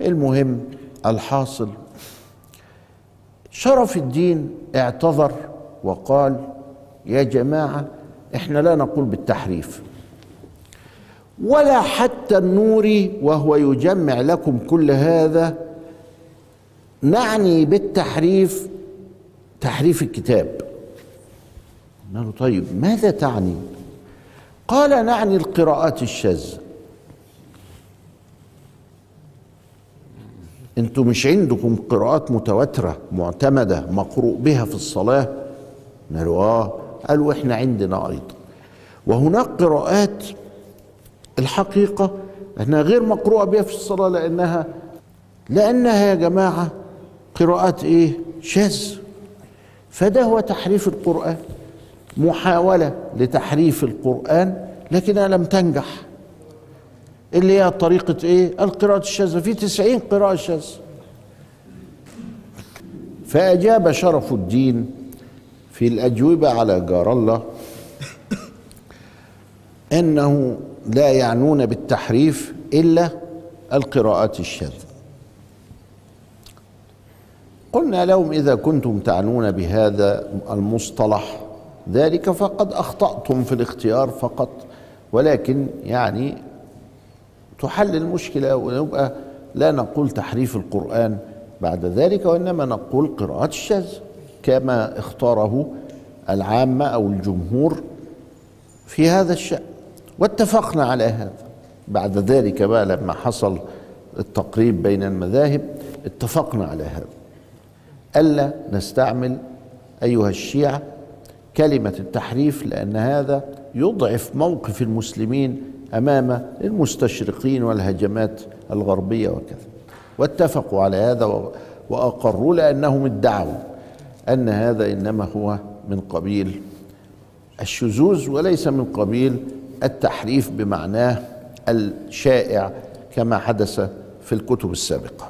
المهم الحاصل. شرف الدين اعتذر وقال يا جماعة إحنا لا نقول بالتحريف ولا حتى النوري وهو يجمع لكم كل هذا نعني بالتحريف تحريف الكتاب. قال له طيب ماذا تعني؟ قال نعني القراءات الشاذة. أنتوا مش عندكم قراءات متواترة معتمدة مقروء بها في الصلاة؟ قالوا آه قالوا إحنا عندنا أيضا. وهناك قراءات الحقيقة انها غير مقروءة بها في الصلاة لأنها لأنها يا جماعة قراءات إيه؟ شاذ فده هو تحريف القرآن محاولة لتحريف القرآن لكنها لم تنجح. اللي هي طريقة إيه؟ القراءة الشاذة. في تسعين قراءة شاذة. فأجاب شرف الدين في الأجوبة على جار الله أنه لا يعنون بالتحريف إلا القراءات الشاذة. قلنا لهم إذا كنتم تعنون بهذا المصطلح ذلك فقد أخطأتم في الاختيار فقط ولكن يعني تحل المشكلة ونبقى لا نقول تحريف القرآن بعد ذلك وإنما نقول قراءة الشاذ كما اختاره العامة أو الجمهور في هذا الشأن. واتفقنا على هذا. بعد ذلك بقى لما حصل التقريب بين المذاهب اتفقنا على هذا. ألا نستعمل أيها الشيعة كلمة التحريف لأن هذا يضعف موقف المسلمين أمام المستشرقين والهجمات الغربية وكذا. واتفقوا على هذا وأقروا لأنهم ادعوا أن هذا إنما هو من قبيل الشذوذ وليس من قبيل التحريف بمعناه الشائع كما حدث في الكتب السابقة.